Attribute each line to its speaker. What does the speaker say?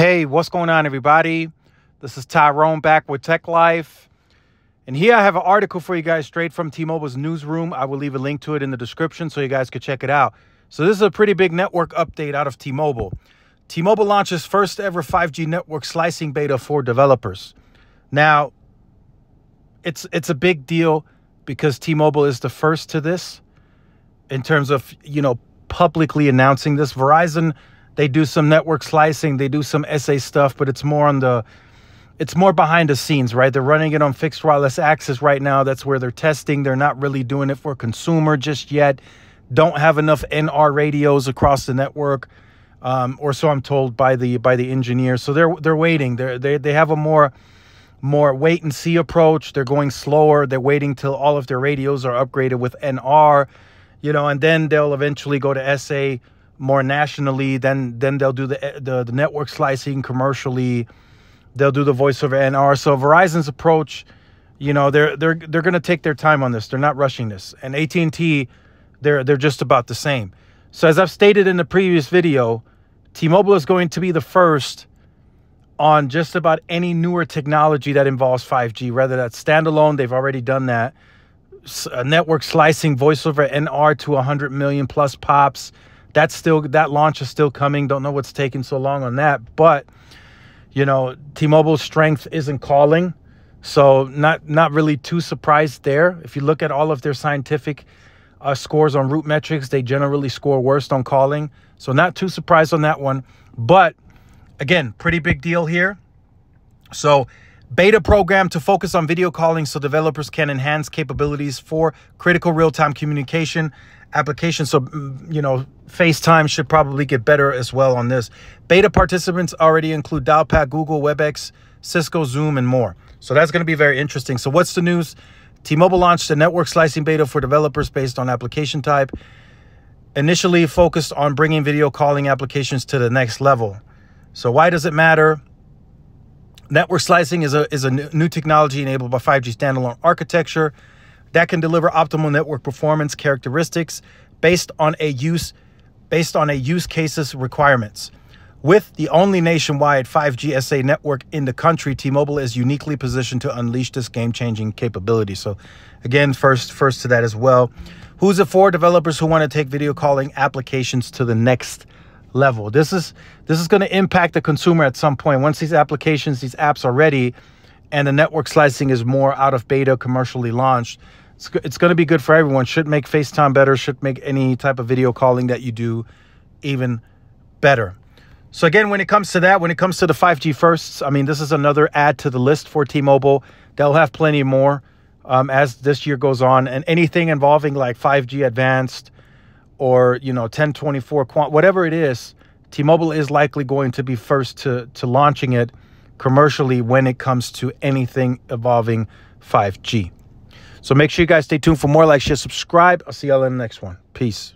Speaker 1: Hey, what's going on, everybody? This is Tyrone back with Tech Life. And here I have an article for you guys straight from T Mobile's newsroom. I will leave a link to it in the description so you guys could check it out. So, this is a pretty big network update out of T Mobile. T Mobile launches first ever 5G network slicing beta for developers. Now, it's, it's a big deal because T Mobile is the first to this in terms of, you know, publicly announcing this. Verizon they do some network slicing, they do some SA stuff, but it's more on the it's more behind the scenes, right? They're running it on fixed wireless access right now. That's where they're testing. They're not really doing it for consumer just yet. Don't have enough NR radios across the network, um, or so I'm told by the by the engineers. So they're they're waiting. They're, they they have a more more wait and see approach. They're going slower. They're waiting till all of their radios are upgraded with NR, you know, and then they'll eventually go to SA more nationally. Then then they'll do the the, the network slicing commercially. They'll do the voice over NR. So Verizon's approach, you know, they're they're they're going to take their time on this. They're not rushing this. And AT&T, they're they're just about the same. So as I've stated in the previous video, T-Mobile is going to be the first on just about any newer technology that involves 5G, whether that's standalone, they've already done that. network slicing, voice over NR to 100 million plus pops, that's still that launch is still coming. Don't know what's taking so long on that, but you know, T-Mobile's strength isn't calling, so not not really too surprised there. If you look at all of their scientific uh, scores on RootMetrics, they generally score worst on calling, so not too surprised on that one. But again, pretty big deal here. So beta program to focus on video calling so developers can enhance capabilities for critical real-time communication applications. So, mm, you know, FaceTime should probably get better as well on this. Beta participants already include Dialpad, Google, WebEx, Cisco, Zoom, and more. So that's going to be very interesting. So what's the news? T-Mobile launched a network slicing beta for developers based on application type, initially focused on bringing video calling applications to the next level. So why does it matter? Network slicing is a, is a new technology enabled by 5G standalone architecture that can deliver optimal network performance characteristics based on a use based on a use cases requirements. With the only nationwide 5G SA network in the country, T-Mobile is uniquely positioned to unleash this game-changing capability. So again, first first to that as well. Who's it for? Developers who want to take video calling applications to the next level. This is this is going to impact the consumer at some point. Once these applications, these apps are ready and the network slicing is more out of beta commercially launched, it's, it's going to be good for everyone. Should make FaceTime better, should make any type of video calling that you do even better. So again, when it comes to that, when it comes to the 5G firsts, I mean, this is another add to the list for T-Mobile. They'll have plenty more um, as this year goes on, and anything involving like 5G advanced or you know 1024 QAM, whatever it is, T-Mobile is likely going to be first to to launching it commercially when it comes to anything involving 5G. So make sure you guys stay tuned for more. Like, share, subscribe. I'll see y'all in the next one. Peace.